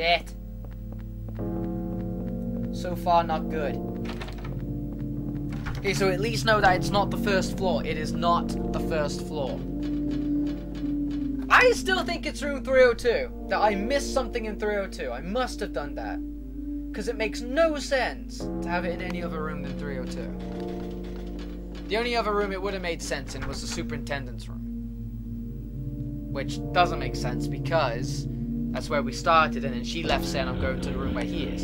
Shit. So far, not good. Okay, so at least know that it's not the first floor. It is not the first floor. I still think it's room 302. That I missed something in 302. I must have done that. Because it makes no sense to have it in any other room than 302. The only other room it would have made sense in was the superintendent's room. Which doesn't make sense because that's where we started and then she left saying I'm going to the room where he is.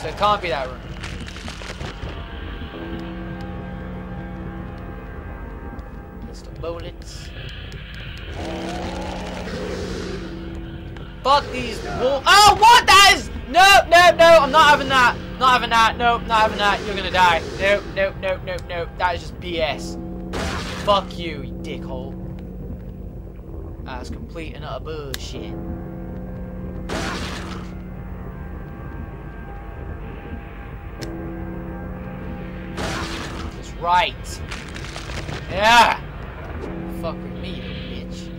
So it can't be that room. Pistol bullets. Fuck these wall- Oh, what? That is- No, no, no, I'm not having that. Not having that. Nope, not having that. You're gonna die. Nope, nope, nope, nope, nope. That is just BS. Fuck you, you dickhole. That's complete and utter bullshit. That's right. Yeah. Fuck with me, bitch.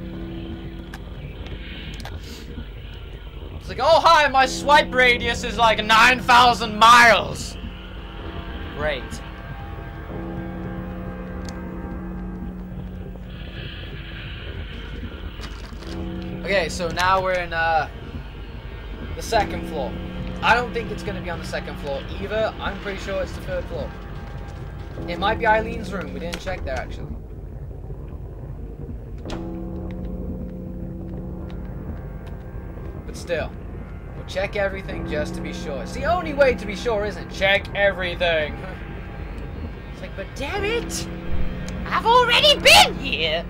It's like, oh hi, my swipe radius is like 9,000 miles. Great. Okay, so now we're in uh, the second floor. I don't think it's going to be on the second floor either. I'm pretty sure it's the third floor. It might be Eileen's room. We didn't check there, actually. But still, we'll check everything just to be sure. It's the only way to be sure, isn't it? Check everything. it's like, but damn it! I've already been here!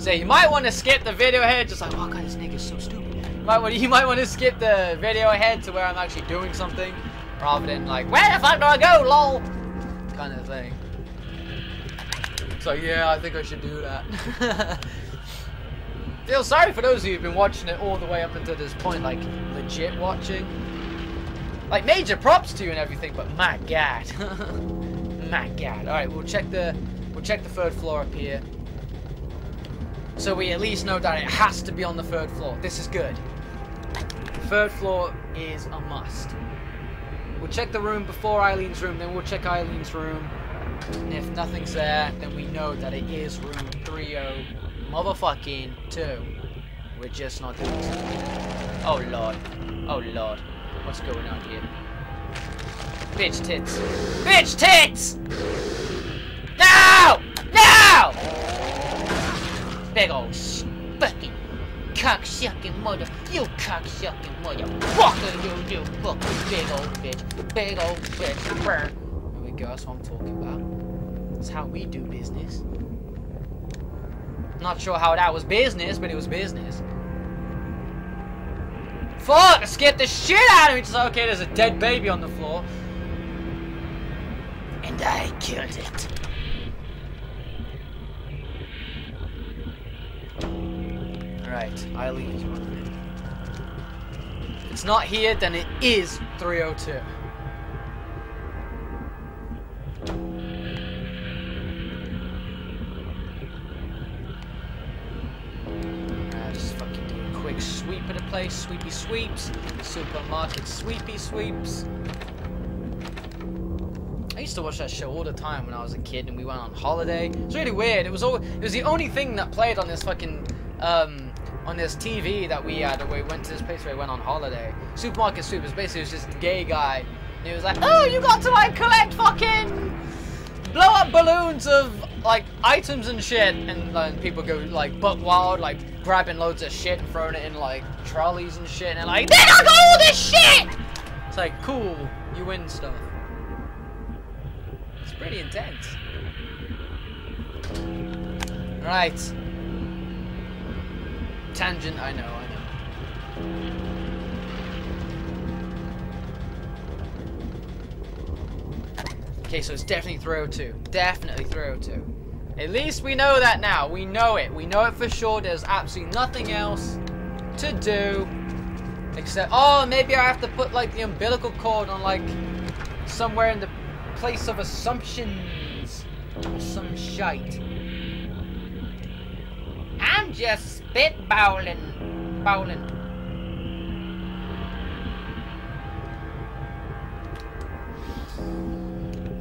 So you might want to skip the video ahead, just like, oh god, this nigga's so stupid. You might want, you might want to skip the video ahead to where I'm actually doing something, rather than like, where the fuck do I go, lol, kind of thing. So yeah, I think I should do that. Feel sorry for those of you who've been watching it all the way up until this point, like legit watching. Like major props to you and everything, but my god, my god. All right, we'll check the we'll check the third floor up here. So we at least know that it has to be on the third floor. This is good. Third floor is a must. We'll check the room before Eileen's room, then we'll check Eileen's room. And if nothing's there, then we know that it is room 30 motherfucking 2. We're just not doing something. Oh lord. Oh lord. What's going on here? Bitch tits. Bitch tits! No! No! Big old fucking cocksucking mother, you cocksucking motherfucker, you, you fucking big old bitch, big old bitch. There we go, that's what I'm talking about. That's how we do business. Not sure how that was business, but it was business. Fuck! It scared the shit out of me! Just like, okay, there's a dead baby on the floor. And I killed it. Alright, Eileen's room. If it's not here, then it is 302. Uh, just fucking do a quick sweep of the place. Sweepy sweeps. Supermarket sweepy sweeps. I used to watch that show all the time when I was a kid and we went on holiday. It's really weird. It was all it was the only thing that played on this fucking um on this TV that we had we went to this place where we went on holiday. Supermarket Sweep was basically just a gay guy. And he was like, Oh, you got to like collect fucking blow up balloons of like items and shit and like, people go like buck wild like grabbing loads of shit and throwing it in like trolleys and shit and like, Then I got all this shit It's like cool, you win stuff. It's pretty intense. Right. Tangent, I know, I know. Okay, so it's definitely 302. Definitely 302. At least we know that now. We know it. We know it for sure. There's absolutely nothing else to do. Except, oh, maybe I have to put like the umbilical cord on like somewhere in the place of assumptions. Some shite. I'm just spitballing. Bowling.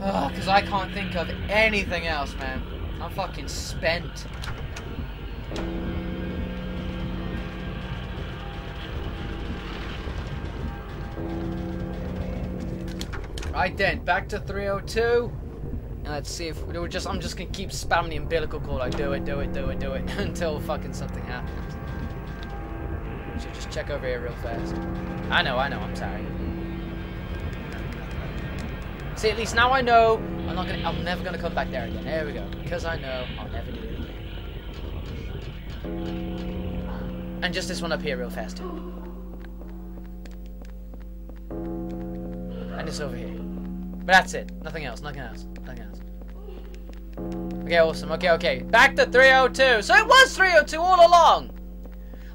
Ugh, because I can't think of anything else, man. I'm fucking spent. Right then, back to 302. And let's see if we're just I'm just gonna keep spamming the umbilical cord like do it, do it, do it, do it until fucking something happens. Should just check over here real fast. I know, I know, I'm sorry. See, at least now I know I'm not gonna I'm never gonna come back there again. There we go. Because I know I'll never do it again. And just this one up here real fast. And this over here. But that's it. Nothing else. Nothing else. Nothing else. Okay, awesome. Okay, okay. Back to 302. So it was 302 all along.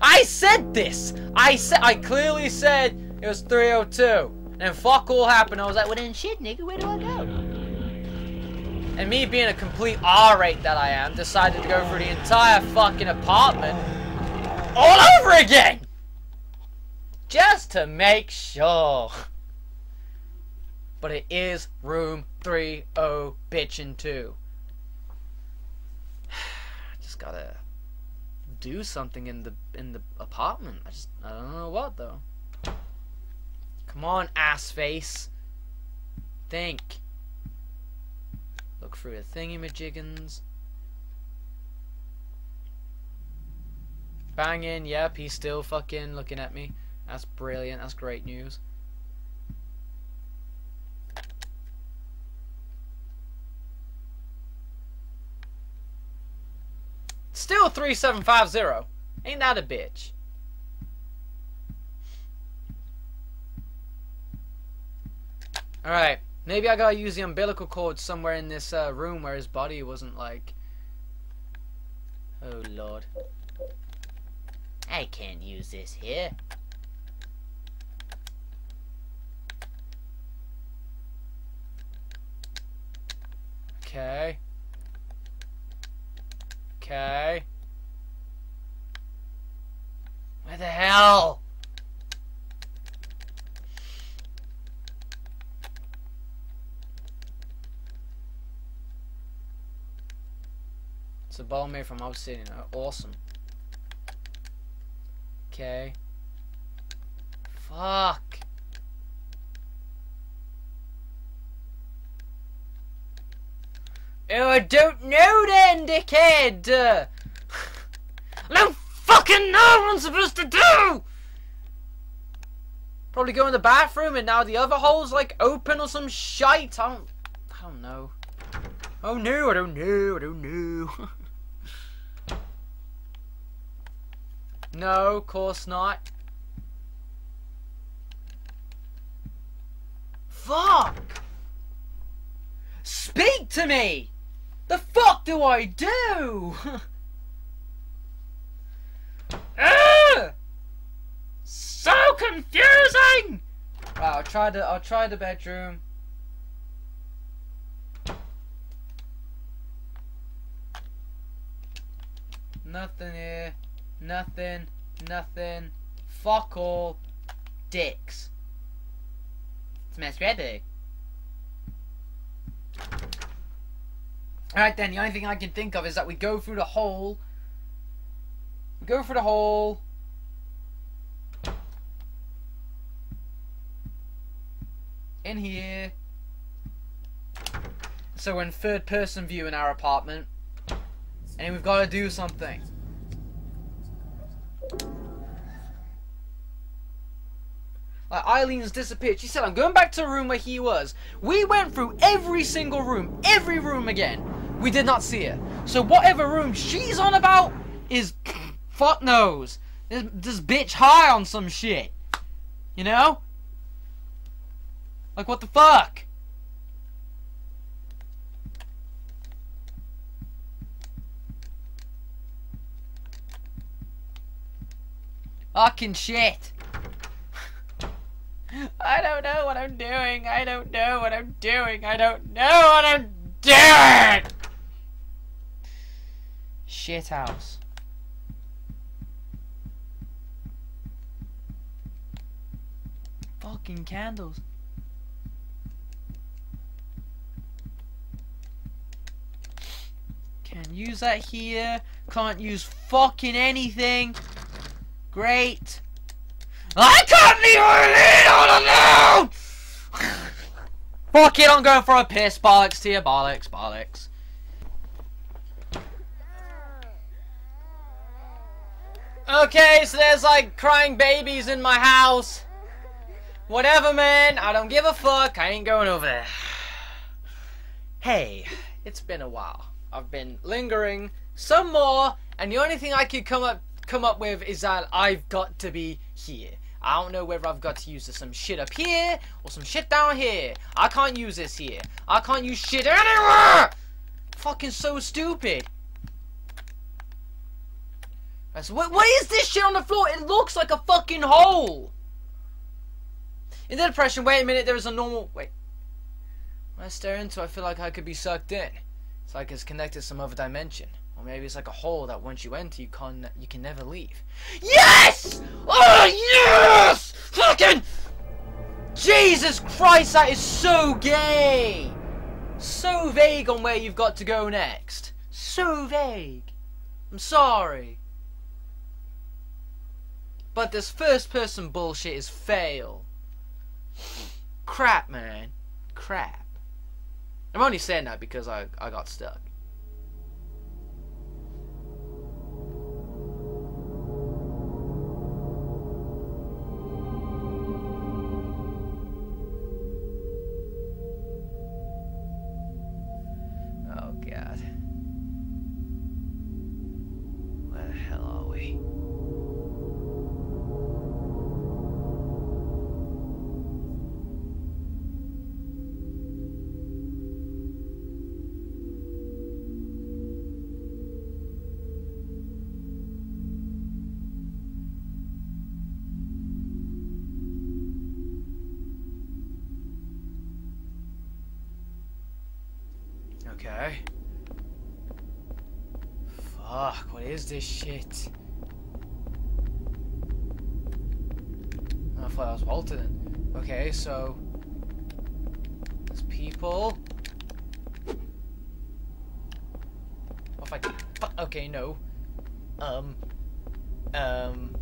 I said this. I said. I clearly said it was 302. And fuck all happened. I was like, well then shit, nigga. Where do I go? And me being a complete R-rate that I am, decided to go through the entire fucking apartment all over again. Just to make sure. But it is room 30 bitchin' 2. Gotta do something in the in the apartment. I just I don't know what though. Come on, ass face. Think. Look through the thingy-majiggins. Banging, yep, he's still fucking looking at me. That's brilliant, that's great news. Still 3750. Ain't that a bitch? Alright. Maybe I gotta use the umbilical cord somewhere in this uh, room where his body wasn't like... Oh lord. I can't use this here. Okay. Okay. Where the hell? It's a ball made from obsidian. Oh, uh, awesome. Okay. Fuck. Oh, I don't know then, dickhead! I don't fucking know what I'm supposed to do! Probably go in the bathroom and now the other hole's like open or some shite. I don't, I don't know. Oh no, I don't know, I don't know. no, of course not. Fuck! Speak to me! The fuck do I do? uh, so confusing! Right, I'll try the I'll try the bedroom. Nothing here. Nothing. Nothing. Fuck all. Dicks. Smash ready. Alright then, the only thing I can think of is that we go through the hole. We go through the hole. In here. So we're in third person view in our apartment. And we've got to do something. Like Eileen's disappeared. She said, I'm going back to the room where he was. We went through every single room, every room again. We did not see her. So whatever room she's on about is fuck knows. This, this bitch high on some shit. You know? Like what the fuck? Fucking shit. I don't know what I'm doing. I don't know what I'm doing. I don't know what I'm doing shit house. Fucking candles. Can use that here. Can't use fucking anything. Great. I can't leave a alone! Fuck it, I'm going for a piss. Bollocks to you, bollocks, bollocks. Okay, so there's like crying babies in my house. Whatever, man. I don't give a fuck. I ain't going over there. Hey, it's been a while. I've been lingering some more, and the only thing I could come up come up with is that I've got to be here. I don't know whether I've got to use some shit up here or some shit down here. I can't use this here. I can't use shit anywhere. Fucking so stupid. What, what is this shit on the floor? It looks like a fucking hole. In the depression, wait a minute, there is a normal... Wait. When I stare into I feel like I could be sucked in. It's like it's connected to some other dimension. Or maybe it's like a hole that once you enter, you can you can never leave. Yes! Oh, yes! Fucking... Jesus Christ, that is so gay! So vague on where you've got to go next. So vague. I'm sorry. But this first person bullshit is fail. Crap, man. Crap. I'm only saying that because I, I got stuck. Okay. Fuck, what is this shit? I thought I was Walter then. Okay, so... There's people. What if I... Okay, no. Um... Um...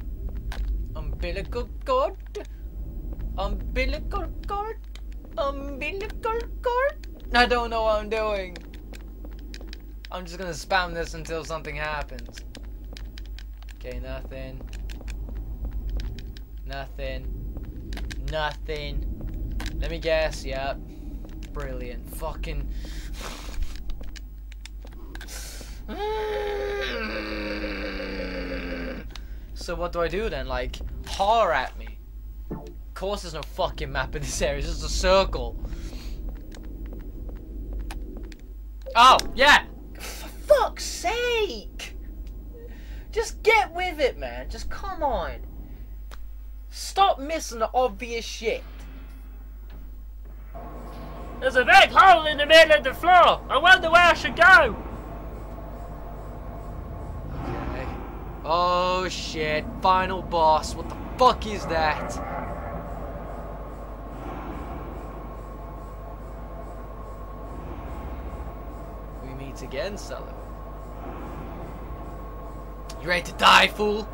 Umbilical cord? Umbilical cord? Umbilical cord? I don't know what I'm doing. I'm just gonna spam this until something happens. Okay, nothing. Nothing. Nothing. Let me guess, yep. Brilliant. Fucking... so what do I do then? Like, holler at me. Of course there's no fucking map in this area, it's just a circle. Oh, yeah! For fuck's sake! Just get with it, man. Just come on. Stop missing the obvious shit. There's a big hole in the middle of the floor. I wonder where I should go. Okay. Oh shit. Final boss. What the fuck is that? We meet again, Sullivan. You ready to die, fool?